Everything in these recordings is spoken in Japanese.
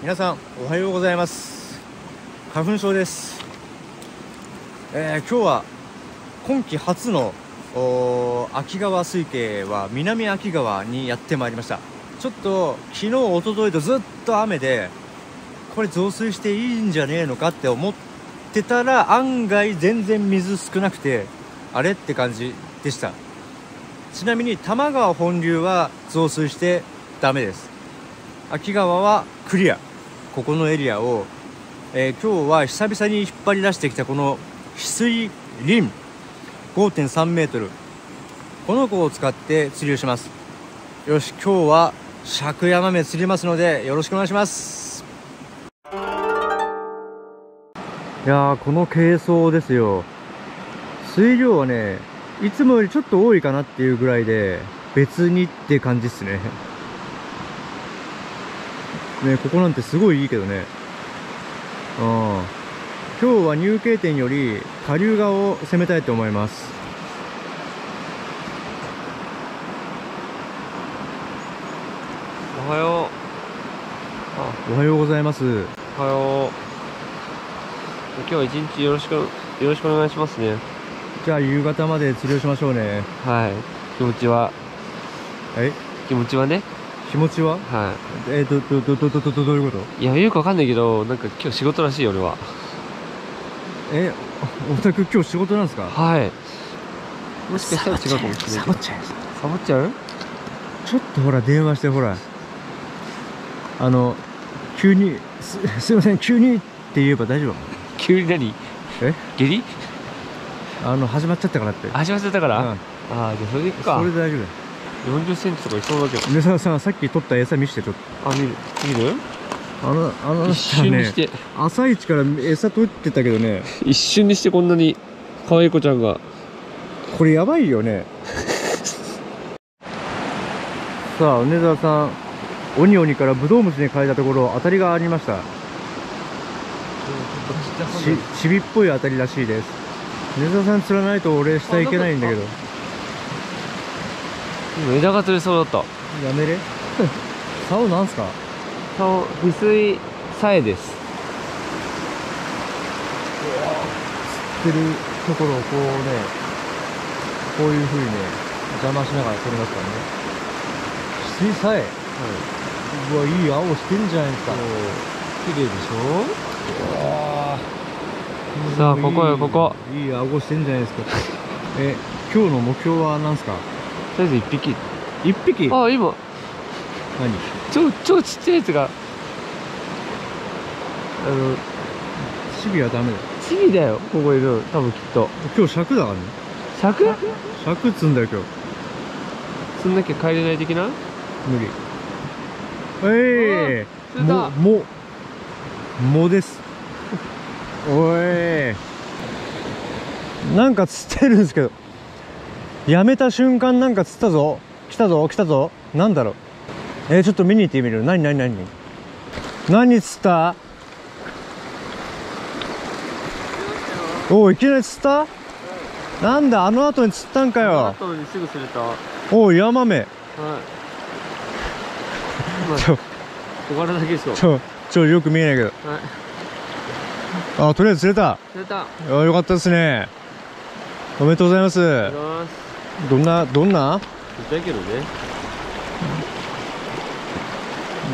皆さんおはようございます。花粉症です、えー今日は今季初の秋川水系は南秋川にやってまいりました。ちょっと昨日一昨日とずっと雨でこれ増水していいんじゃねえのかって思ってたら案外全然水少なくてあれって感じでした。ちなみに多摩川本流は増水してダメです。秋川はクリア。ここのエリアを、えー今日は久々に引っ張り出してきたこの翡翠輪5.3メートル。この子を使って釣りをします。よし今日は尺ヤマメ釣りますのでよろしくお願いします。いやーこの軽装ですよ。水量はねいつもよりちょっと多いかなっていうぐらいで別にって感じっすね。ねここなんてすごいいいけどね。うん。今日は入慶点より下流側を攻めたいと思います。おはよおはようございます。うおはよう。今日は一日よろしくよろしくお願いしますね。じゃあ夕方まで釣りをしましょうね。はい。気持ちは。はい。気持ちはね気持ちは？はい。えっ、ー、と、ど、ど、ど、ど、ど、どういうこと？いや、よくわかんないけど、なんか今日仕事らしいよ、俺は。え、お宅今日仕事なんですか？はい。もしかしたら違うかもしれない。サボっちゃうサボっちゃうちょっとほら、電話してほら。あの、急に、す、すいません、急にって言えば大丈夫？急に何？え？下痢？あの、始まっちゃったからって。始まっちゃったから、うん、ああ、じゃあそれでいくか。それで大丈夫だよ。40センチとかいそうだけど。梅沢さんさっき取った餌見してちょっと。あ見る？見る？あのあの一瞬にして、朝一から餌取ってたけどね。一瞬にしてこんなに可愛い子ちゃんが。これやばいよね。さあ梅沢さん。鬼鬼からブドウ虫に変えたところ当たりがありました。ちちびっぽい当たりらしいです。梅沢さん釣らないと俺下行けないんだけど。今枝が釣れそうだった。やめれ？竿なんすか？顔翡翠さえです。釣ってるところをこうねこういう風にね邪魔しながら撮りますからね。水さえ。うわいい青してんじゃないですか。綺麗でしうわー。さあここよここ。いい顎してんじゃないですか。え今日の目標は何すか？ょとりあえず一匹？一匹？あ今何？超超ちっちゃいやつが。あのチビはダメだ。よチビだよここいる。の多分きっと。今日尺だからね。尺？尺積んだよ今日。そんなきゃ帰れない的な？無理。えい釣れたもももです。おい。なんか釣ってるんですけどやめた瞬間なんか釣ったぞ。来たぞ。来たぞ。なんだろう。えー、ちょっと見に行ってみる。何何何？何釣った？おおいきなり釣った？なんだ？あの後に釣ったんかよ。後にすぐ釣れた。はいおおヤマメ。まあちょ小柄だけでしょ。ちょちょよく見えないけど。はい。あとりあえず釣れた。釣れた。よかったですね。おめでとうございますどんなどんな？釣ったけどね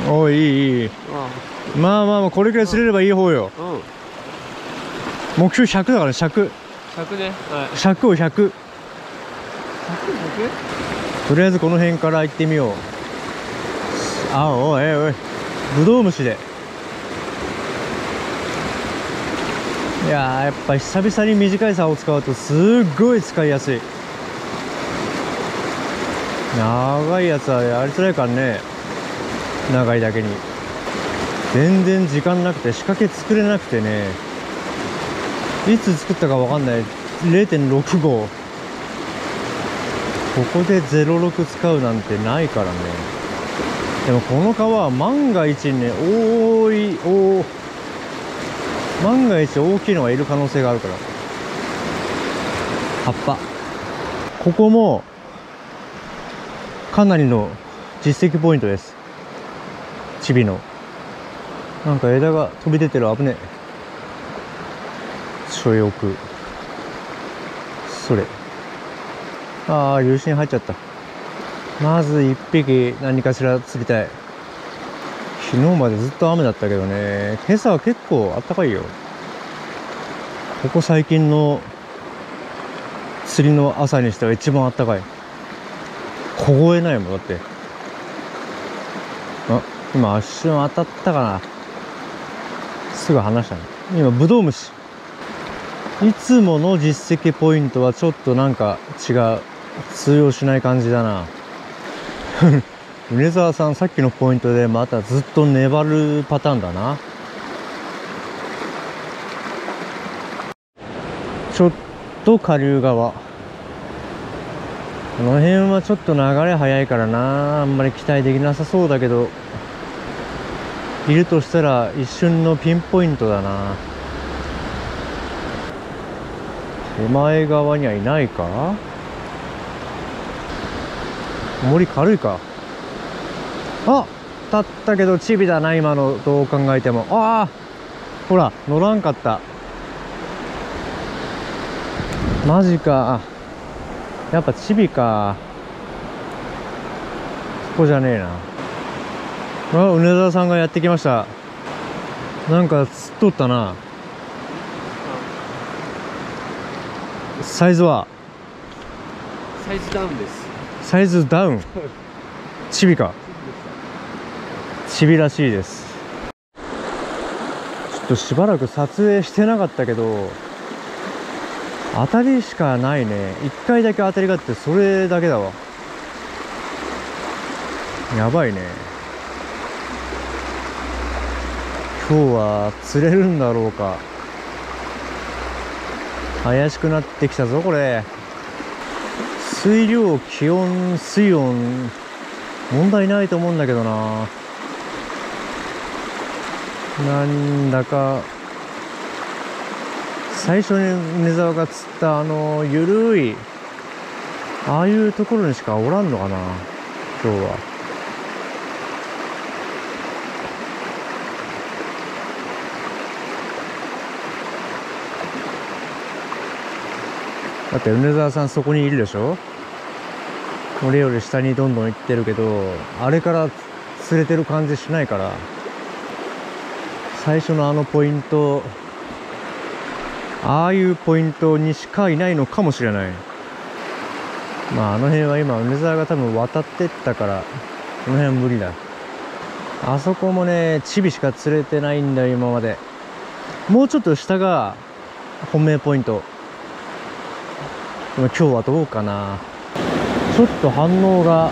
おいいいいい。あまあまあまあこれくらい釣れればいい方よ。うん。目標100だから100尺ね？はい。100を100尺とりあえずこの辺から行ってみよう。あおいおいブドウ虫で。いやーやっぱ久々に短い竿を使うとすっごい使いやすい長いやつはやりづらいからね。長いだけに。全然時間なくて仕掛け作れなくてね。いつ作ったかわかんない。0.65ここで06使うなんてないからね。でもこの川は万が一ね多いお万が一大きいのがいる可能性があるから。葉っぱ。ここもかなりの実績ポイントです。チビの。なんか枝が飛び出てる。危ねえ。ちょい奥それ。ああ流進入っちゃった。まず一匹何かしら釣りたい。昨日までずっと雨だったけどね。今朝は結構あったかいよ。ここ最近の釣りの朝にしては一番あったかい。凍えないもんだって。あ今一瞬当たったかな。すぐ離したね。今ブドウ虫いつもの実績ポイントはちょっとなんか違う。通用しない感じだな。米沢さんさっきのポイントでまたずっと粘るパターンだな。ちょっと下流側。この辺はちょっと流れ速いからな。あんまり期待できなさそうだけど。いるとしたら一瞬のピンポイントだな。手前側にはいないか？森軽いか？あ立ったけどチビだな今の。どう考えても。ああほら乗らんかった。マジか。やっぱチビか。そこじゃねえな。あ梅沢さんがやってきました。なんか釣っとったな。サイズは？サイズダウンです。サイズダウン？チビか。チビらしいです。ちょっとしばらく撮影してなかったけど当たりしかないね。1回だけ当たりがあってそれだけだわ。やばいね。今日は釣れるんだろうか。怪しくなってきたぞこれ。水量気温水温。問題ないと思うんだけどな。なんだか最初に梅沢が釣ったあのゆるいああいうところにしかおらんのかな今日は。だって梅沢さんそこにいるでしょ？俺より下にどんどん行ってるけどあれから釣れてる感じしないから。最初のあのポイントああいうポイントにしかいないのかもしれない。まああの辺は今梅沢が多分渡ってったからこの辺は無理だ。あそこもねチビしか釣れてないんだよ今まで。もうちょっと下が本命ポイント。今日はどうかな。ちょっと反応が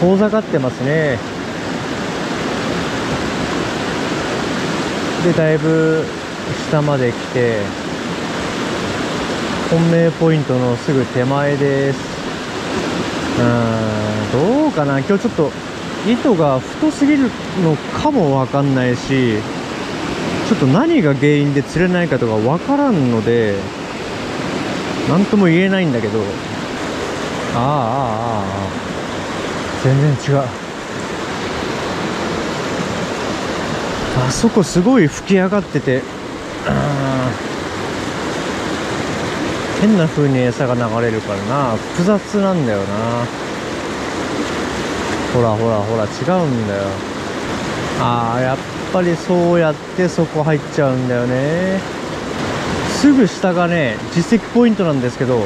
遠ざかってますね。でだいぶ下まで来て。本命ポイントのすぐ手前です。うんどうかな？今日ちょっと糸が太すぎるのかもわかんないしちょっと何が原因で釣れないかとかわからんので何とも言えないんだけど。ああああああ。全然違う。あそこすごい吹き上がっててうん。変な風に餌が流れるからな。複雑なんだよな。ほらほらほら違うんだよ。ああやっぱりそうやってそこ入っちゃうんだよね。すぐ下がね実績ポイントなんですけど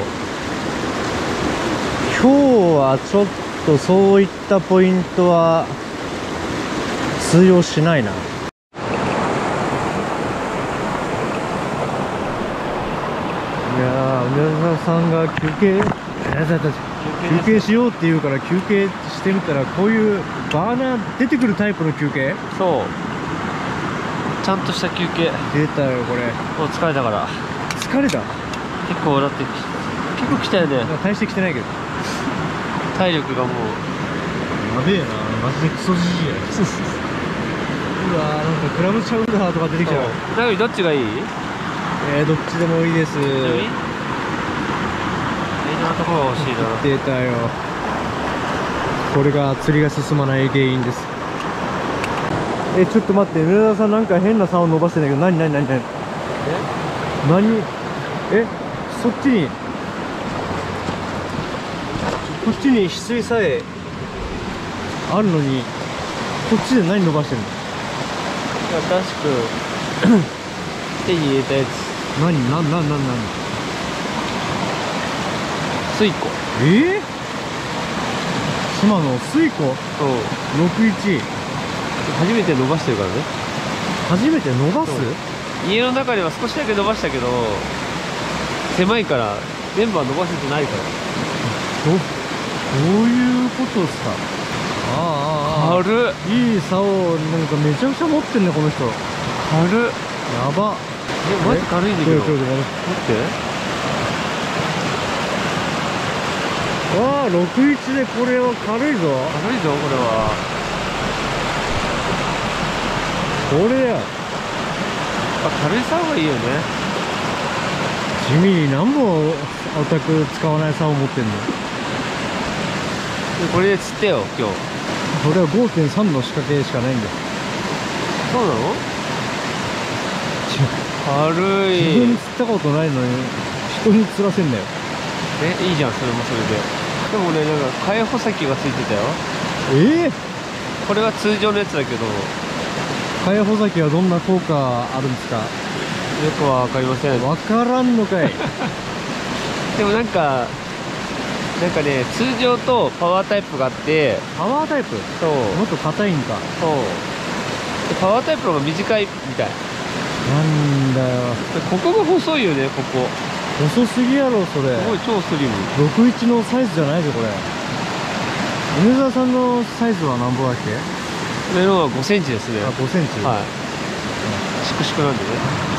今日はちょっとそういったポイントは通用しないないやー梅沢さんが休憩？休憩しようって言うから休憩してみたらこういうバーナー出てくるタイプの休憩？そう。ちゃんとした休憩。出たよこれ。もう疲れたから。疲れた？結構だって結構来たよね。大してきてないけど。体力がもう。やべえなマジでクソじじいや。うわーなんかクラムチャウダーとか出てきちゃう。どどっちがいい？えー、どっちでもいいです。いい？なところが欲しいな出たよ。これが釣りが進まない原因です。えちょっと待って。梅田さんなんか変な竿伸ばしてんだけど何何何何？何？え？そっちに？こっちに翡翠さえあるのにこっちで何伸ばしてんの？新しく手に入れたやつ。何？何？何？何？何？水庫。えー、島の水庫？そう61初めて伸ばしてるからね。初めて伸ばす？家の中では少しだけ伸ばしたけど狭いから全部は伸ばせてないから。どどういうことですか？ああ軽いい竿なんかめちゃくちゃ持ってんねこの人。や軽っ。ば。えマジ軽いんだけど。待ってわあ61でこれは軽いぞ。軽いぞこれは。これや。やっぱ軽い竿がいいよね。地味に何本オタク使わない竿持ってんの？でこれで釣ってよ今日。これは5.3の仕掛けしかないんだ。よそうなの？軽自分釣ったことないのに人に釣らせんだよ。えいいじゃんそれもそれででもねなんか替え穂先がついてたよ。ええ？これは通常のやつだけど。よかや穂崎はどんな効果あるんですか？くは分かりません。わからんのかい。でもなんかなんかね通常とパワータイプがあって。パワータイプ？そう。もっと硬いんか。そう。でパワータイプの方が短いみたい。なんだよ。でここが細いよねここ遅すぎやろそれ。すごい超スリム。61のサイズじゃないぞこれ。梅沢さんのサイズは何ぼだっけ？上のは5センチですね。あ5センチ、はい。粛々なんでね。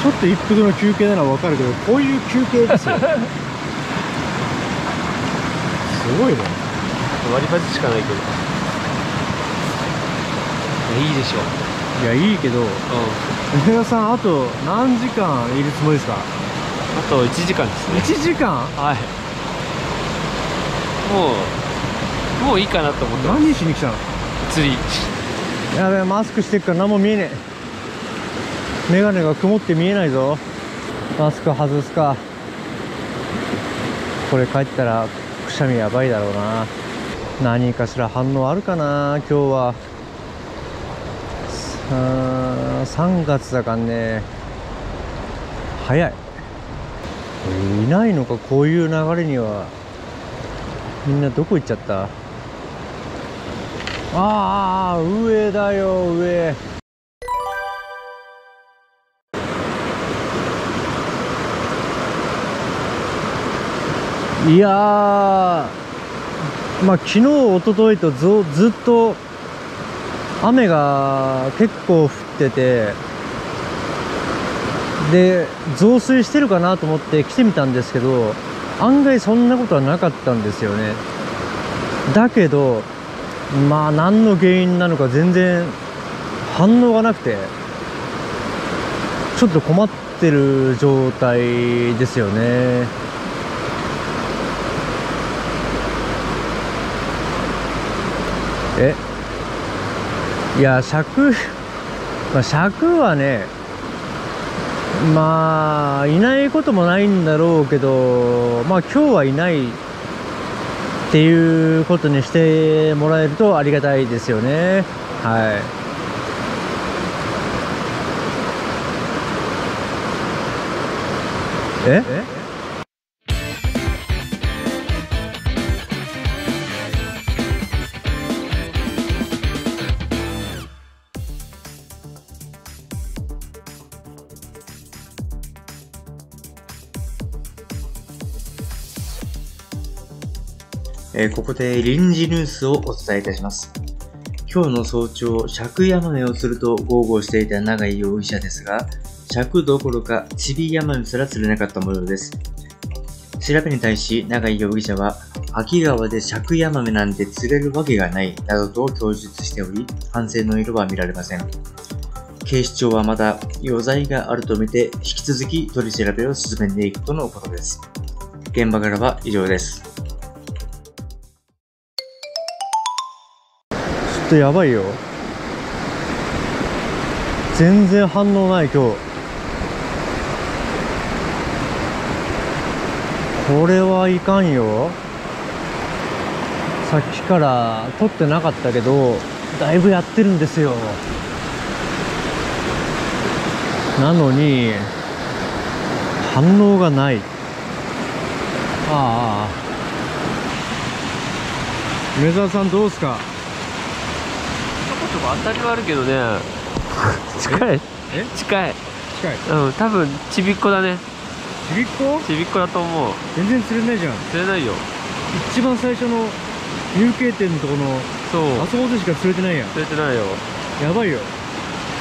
ちょっと一服の休憩ならわかるけどこういう休憩ですよ。すごいね。割り箸しかないけど。いやいいでしょいやいいけどうん。梅沢さんあと何時間いるつもりですか？あと1時間ですね。1時間？はい。もうもういいかなと思って何しに来たの？釣り。やべえマスクしてっから何も見えねえ。眼鏡が曇って見えないぞ。マスク外すか。これ帰ったらくしゃみやばいだろうな。何かしら反応あるかな？今日は。さ3月だからね。早いいないのか？こういう流れには。みんなどこ行っちゃった？ああ上だよ上。いやまあ昨日一昨日とずっと雨が結構降ってて。で増水してるかなと思って来てみたんですけど案外そんなことはなかったんですよね。だけどまあ何の原因なのか全然反応がなくてちょっと困ってる状態ですよね。え？いや尺まあ尺はねまあいないこともないんだろうけどまあ今日はいないっていうことにしてもらえるとありがたいですよね。はい。え？えーここで臨時ニュースをお伝えいたします。今日の早朝、尺ヤマメをすると豪語していた永井容疑者ですが、尺どころかチビヤマメすら釣れなかった模様です。調べに対し永井容疑者は、秋川で尺ヤマメなんて釣れるわけがない、などと供述しており、反省の色は見られません。警視庁はまだ余罪があるとみて、引き続き取り調べを進めていくとのことです。現場からは以上です。とやばいよ。全然反応ない今日。これはいかんよ。さっきから撮ってなかったけどだいぶやってるんですよ。なのに反応がない。ああ。梅沢さんどうですか？ちょこ当たりはあるけどね。近い？え？近い。近い。うん多分ちびっこだね。ちびっこ？ちびっこだと思う。全然釣れないじゃん。釣れないよ。一番最初の有形店のとこのそう。あそこでしか釣れてないやん。釣れてないよ。やばいよ。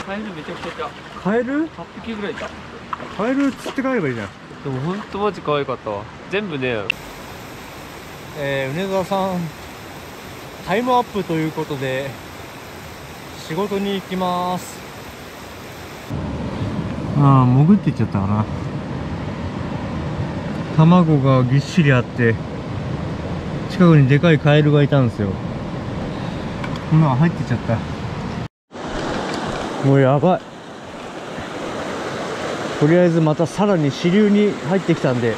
カエルめちゃくちゃいた。カエル？8匹ぐらいいた。カエル釣って帰ればいいじゃん。でもほんとマジ可愛かったわ。全部ね。えー、米沢さんタイムアップということで仕事に行きます。ああ潜っていっちゃったかな。卵がぎっしりあって近くにでかいカエルがいたんですよ。今入ってっちゃった。もうやばい。とりあえずまたさらに支流に入ってきたんで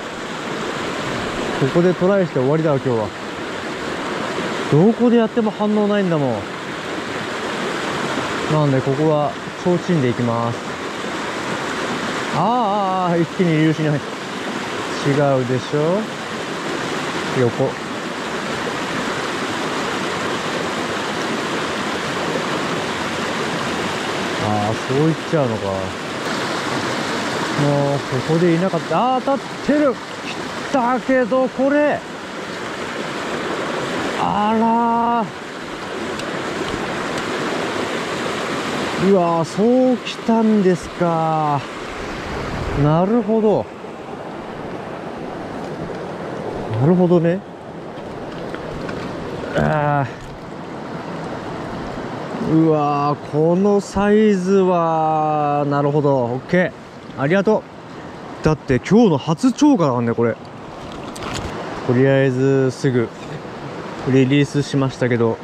ここでトライして終わりだわ今日は。どこでやっても反応ないんだもん。なんでここは提灯で行きます。あーあー一気に流子に入って違うでしょ？横。ああそういっちゃうのか。もうここでいなかった。あー当たってる。だけどこれ。あらうわそうきたんですか。なるほど。なるほどね。あうわこのサイズはなるほど。OK ありがとう。だって今日の初超過なんだよこれ。とりあえずすぐリリースしましたけど。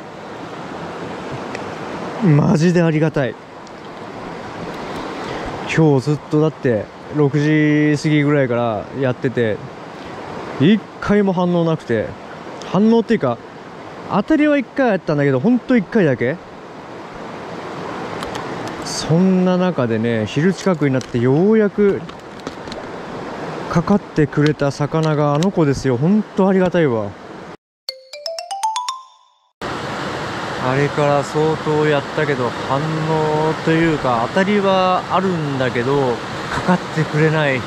マジでありがたい。今日ずっとだって6時過ぎぐらいからやってて一回も反応なくて反応っていうか当たりは1回あったんだけど本当1回だけ。そんな中でね昼近くになってようやくかかってくれた魚があの子ですよ。本当ありがたいわ。あれから相当やったけど反応というか当たりはあるんだけどかかってくれない。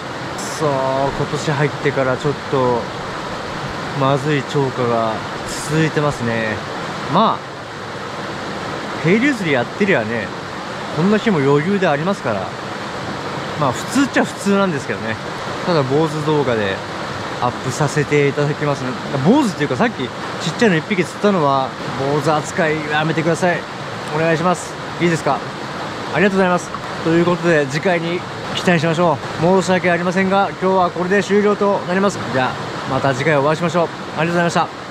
そう今年入ってからちょっとまずい超過が続いてますね。まあ渓流釣りやってりゃねこんな日も余裕でありますから。まあ普通っちゃ普通なんですけどね。ただ坊主動画でアップさせていただきますね。坊主っていうかさっきちっちゃいの1匹釣ったのは坊主扱いやめてください。お願いします。いいですか？ありがとうございます。ということで次回に期待しましょう。申し訳ありませんが今日はこれで終了となります。じゃあまた次回お会いしましょう。ありがとうございました。